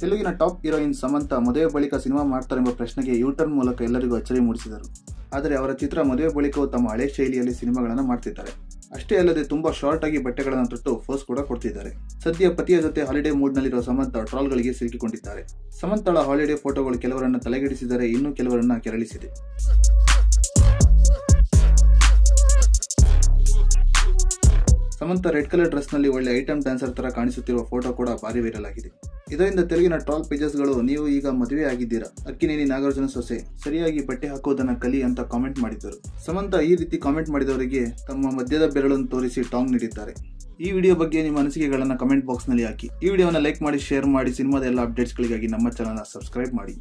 ತೆಲುಗಿನ top heroine Samantha ಮದುವೆ ಬಳಿಕ ಸಿನಿಮಾ ಮಾಡ್ತಾರೆಂಬ ಪ್ರಶ್ನೆಗೆ ಯೂಟರ್ನ್ ಮೂಲಕ ಎಲ್ಲರಿಗೂ ಅಚ್ಚರಿ ಮೂಡಿಸಿದರು. ಆದರೆ ಅವರ ಚಿತ್ರ ಮದುವೆ ಬಳಿಕವೂ ತಮ್ಮ ಹಳೆ ಶೈಲಿಯಲ್ಲಿ ಸಿನಿಮಾಗಳನ್ನು ಮಾಡ್ತಿದ್ದಾರೆ. ಅಷ್ಟೇ ಅಲ್ಲದೆ ತುಂಬಾ ಶಾರ್ಟ್ ಆಗಿ ಬಟ್ಟೆಗಳನ್ನು ತೊಟ್ಟು ಫೋಸ್ ಕೂಡ ಕೊಡ್ತಿದ್ದಾರೆ. ಸದ್ಯ ಪತಿಯ ಜೊತೆ ಹಾಲಿಡೇ ಮೂಡ್ನಲ್ಲಿರುವ ಸಮಂತ ಟ್ರಾಲ್ಗಳಿಗೆ ಸಿಲುಕಿಕೊಂಡಿದ್ದಾರೆ. ಸಮಂತಳ ಹಾಲಿಡೇ ಫೋಟೋಗಳು ಕೆಲವರನ್ನ ತಲೆಗೆಡಿಸಿದರೆ ಇನ್ನೂ ಕೆಲವರನ್ನ ಕೆರಳಿಸಿದೆ. ಸಮಂತ ರೆಡ್ ಕಲರ್ ಡ್ರೆಸ್ನಲ್ಲಿ ಒಳ್ಳೆ ಐಟಮ್ ಡ್ಯಾನ್ಸರ್ ತರ ಕಾಣಿಸುತ್ತಿರುವ ಫೋಟೋ ಕೂಡ ಭಾರಿ ವೈರಲ್ ಆಗಿದೆ. ಇದರಿಂದ ತೆಲುಗಿನ ಟಾಲ್ ಪೇಜಸ್ಗಳು ನೀವು ಈಗ ಮದುವೆ ಆಗಿದ್ದೀರಾ ಅಕ್ಕಿನೇನಿ ನಾಗಾರ್ಜುನ ಸೊಸೆ, ಸರಿಯಾಗಿ ಬಟ್ಟೆ ಹಾಕೋದನ್ನ ಕಲಿ ಅಂತ ಕಾಮೆಂಟ್ ಮಾಡಿದ್ದರು. ಸಮಂತ ಈ ರೀತಿ ಕಾಮೆಂಟ್ ಮಾಡಿದವರಿಗೆ ತಮ್ಮ ಮಧ್ಯದ ಬೆರಳನ್ನು ತೋರಿಸಿ ಟಾಂಗ್ ನೀಡಿದ್ದಾರೆ. ಈ ವಿಡಿಯೋ ಬಗ್ಗೆ ನಿಮ್ಮ ಅನಿಸಿಕೆಗಳನ್ನು ಕಮೆಂಟ್ ಬಾಕ್ಸ್ನಲ್ಲಿ ಹಾಕಿ. ಈ ವಿಡಿಯೋನ ಲೈಕ್ ಮಾಡಿ ಶೇರ್ ಮಾಡಿ, ಸಿನಿಮಾದ ಎಲ್ಲ ಅಪ್ಡೇಟ್ಸ್ಗಳಿಗಾಗಿ ನಮ್ಮ ಚಾನಲ್ನ ಸಬ್ಸ್ಕ್ರೈಬ್ ಮಾಡಿ.